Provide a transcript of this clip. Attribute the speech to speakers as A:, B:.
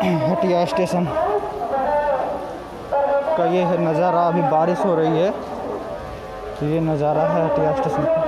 A: Hatia station का ये है नज़ारा। अभी बारिश हो रही है तो ये नज़ारा है हटिया स्टेशन। का